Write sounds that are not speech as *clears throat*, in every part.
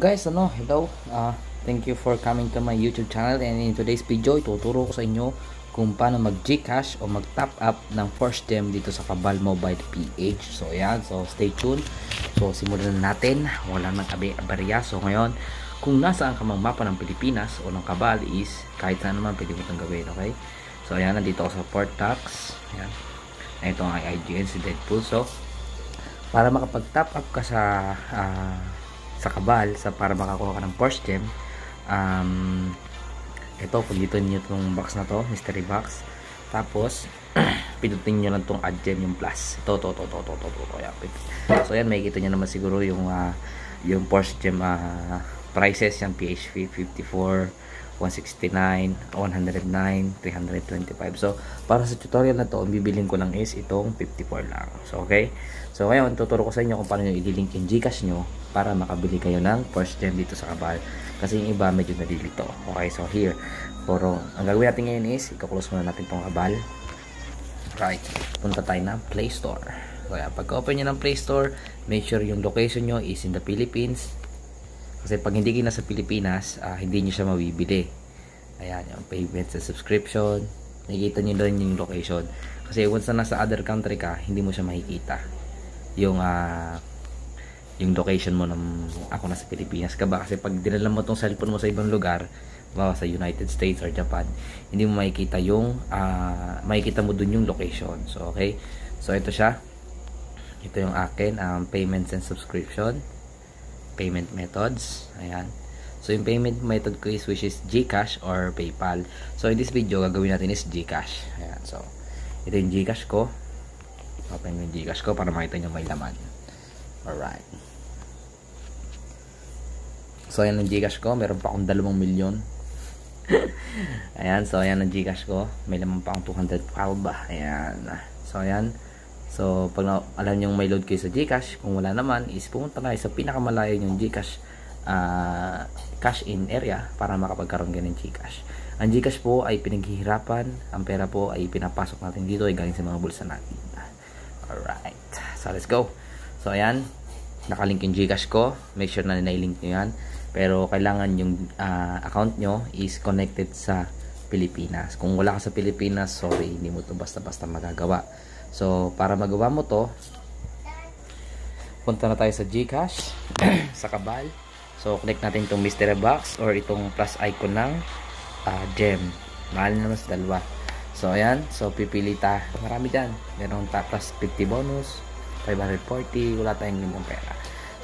Guys, ano, hello. Uh, thank you for coming to my YouTube channel and in today's video, ituturo ko sa inyo kung paano mag Gcash o mag top up ng first gem dito sa Kabal Mobile PH. So, ayan. So, stay tuned. So, simulan na natin. Wala nang aberya. So, ngayon, kung nasaan ka mang mapa ng Pilipinas o ng Kabal is kahit na naman pwede mo itong gawin, okay? So, ayan. Nandito ako sa Port Tax. Ayan. Ito ang IGN si Deadpool. So, para makapag-top up ka sa uh, sa kabal sa para makakuha ka ng Porsche gem. Um, ito pagitan niyo itong box na to mystery box. Tapos *clears throat* pinutin niyo lang tong add gem yung plus. Ito to to to to to to, to, yan. so yan makikita niyo naman siguro yung uh, yung Porsche gem uh, prices yung PHP 54 169, 109, 325. So, para sa tutorial na to, ang bibilin ko lang is itong 54 lang. So, okay? So, ngayon, tuturo ko sa inyo kung paano nyo i-link yung Gcash nyo para makabili kayo ng first gem dito sa Kabal. Kasi yung iba medyo nalilito. Okay, so here. Pero, ang gagawin natin ngayon is, i-close muna natin itong Kabal. Right. Punta tayo ng Play Store. Kaya, pag-open nyo ng Play Store, make sure yung location nyo is in the Philippines kasi pag hindi kayo nasa Pilipinas, uh, hindi nyo siya mabibili. Ayan, yung payments and subscription. Nakikita nyo doon yung location. Kasi once na nasa other country ka, hindi mo siya makikita. Yung, uh, yung location mo ng ako nasa Pilipinas ka ba? Kasi pag dinala mo tong cellphone mo sa ibang lugar, bawa sa United States or Japan, hindi mo makikita yung, uh, makikita mo dun yung location. So, okay. So, ito siya. Ito yung akin, um, payments and subscription payment methods. Ayan. So, yung payment method ko is which is GCash or PayPal. So, in this video, gagawin natin is GCash. Ayan. So, ito yung GCash ko. Open yung GCash ko para makita nyo may laman. Alright. So, ayan yung GCash ko. Meron pa akong 2 milyon. *laughs* ayan. So, ayan ang GCash ko. May laman pa akong 200 ba. Ayan. So, ayan. So, pag na, alam nyo may load kayo sa Gcash, kung wala naman, is pumunta kayo sa pinakamalayo yung Gcash uh, cash in area para makapagkaroon ganun Gcash. Ang Gcash po ay pinaghihirapan, ang pera po ay pinapasok natin dito ay galing sa mga bulsa natin. Alright. So, let's go. So, ayan. Nakalink yung Gcash ko. Make sure na nailink nyo yan. Pero, kailangan yung uh, account nyo is connected sa Pilipinas. Kung wala ka sa Pilipinas, sorry, hindi mo to basta-basta magagawa. So, para magawa mo to, punta na tayo sa Gcash, *clears throat* sa Kabal. So, click natin itong mystery box or itong plus icon ng uh, gem. Mahal naman sa dalawa. So, ayan. So, pipili ta. Marami dyan. Meron ta plus 50 bonus, 540, wala tayong limang pera.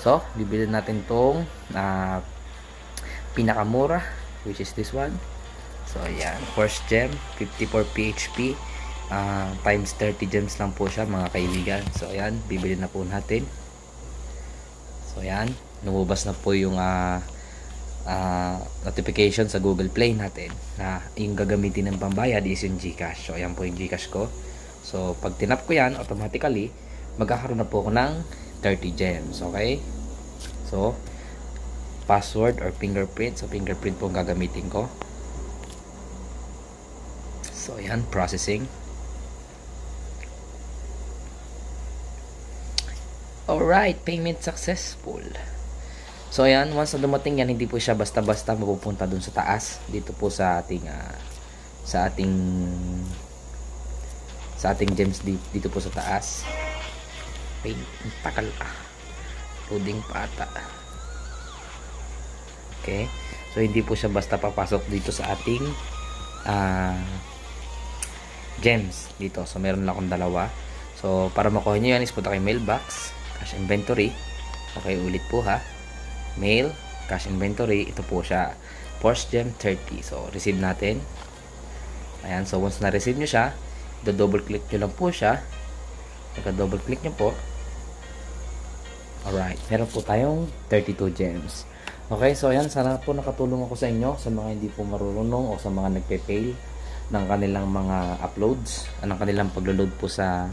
So, bibili natin itong uh, pinakamura, which is this one. So, ayan. First gem, 54 PHP uh, times 30 gems lang po siya mga kaibigan. So ayan bibili na po natin. So ayan lumabas na po yung uh, uh, notification sa Google Play natin na yung gagamitin ng pambayad is yung Gcash. So ayan po yung Gcash ko. So pag tinap ko yan automatically magkakaroon na po ako ng 30 gems okay? So password or fingerprint. So fingerprint po ang gagamitin ko. So ayan processing Alright, payment successful. So ayan, once na dumating yan, hindi po siya basta-basta mapupunta dun sa taas. Dito po sa ating uh, sa ating sa ating gems dito, dito po sa taas. Pay, takal ah. Loading pa ata. Okay. So hindi po siya basta papasok dito sa ating uh, gems dito. So meron lang akong dalawa. So para makuha niyo yan is punta kay mailbox cash inventory. Okay ulit po ha? Mail cash inventory. Ito po siya. Porsche Gem 30 so receive natin. Ayan so once na receive nyo siya do double click nyo lang po siya. Pagka double click nyo po. Alright meron po tayong 32 gems. Okay so ayan sana po nakatulong ako sa inyo sa mga hindi po marunong o sa mga nagpe-fail ng kanilang mga uploads ng kanilang paglo-load po sa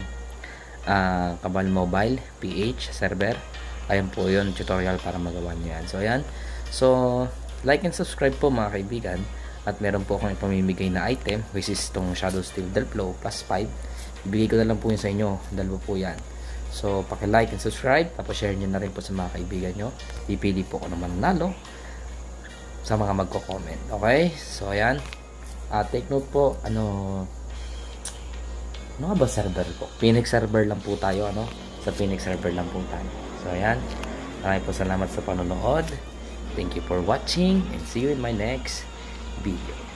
uh, Kabal Mobile PH server ayan po yun tutorial para magawa nyo yan so ayan so like and subscribe po mga kaibigan at meron po akong ipamimigay na item which is itong Shadow Steel Delplo plus 5 ibigay ko na lang po yun sa inyo dalawa po yan So, paki-like and subscribe. Tapos share nyo na rin po sa mga kaibigan nyo. Pipili po ko naman nalo sa mga magko-comment. Okay? So, ayan. Uh, take note po, ano, ano ba server po? Phoenix server lang po tayo, ano? Sa Phoenix server lang po tayo. So, ayan. Maraming po salamat sa panonood. Thank you for watching and see you in my next video.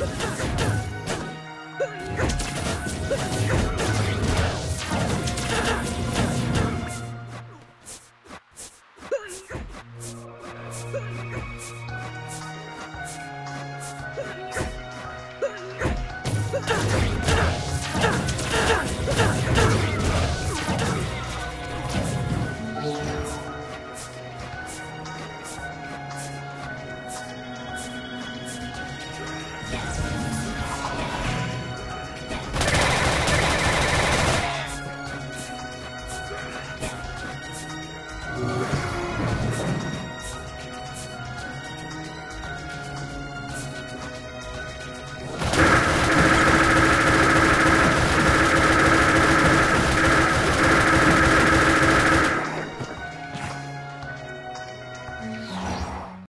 Let's go.